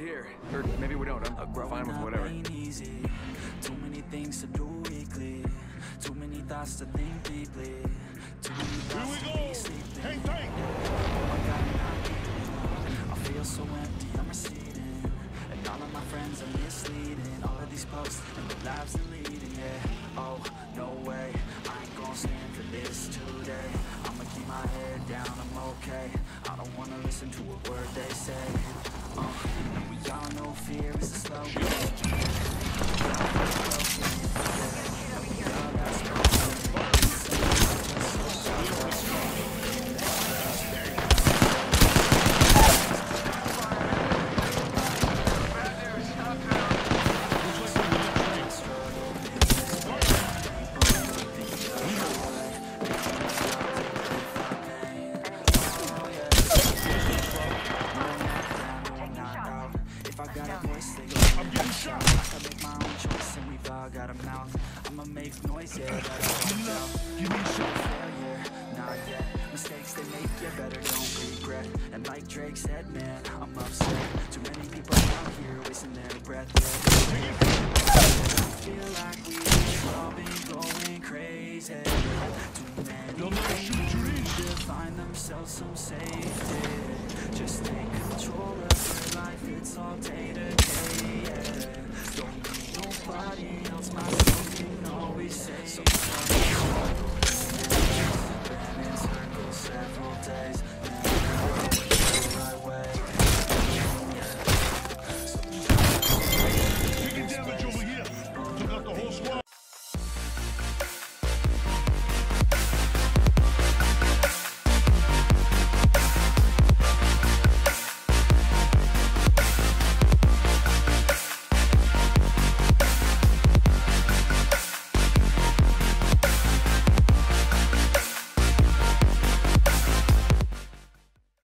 here. Or maybe we don't. I'm fine with whatever. Too many things to do weekly. Too many thoughts to think these posts lives they're leading. Yeah, oh, no way. I ain't gonna stand for this today. I'ma keep my head down, I'm okay. I don't wanna listen to a word they say. Uh, and we all know fear is a slow I got a voice, they go. I'm getting shot. I can make my own choice and we've all got a mouth. I'ma make noise, yeah, that I don't doubt Give me some. Failure, not yet. Mistakes they make, you better don't regret. And like Drake said, man, I'm upset. Too many people out here wasting their breath, yeah. I feel like we've all been going crazy. Too many things to find themselves some safety Just take control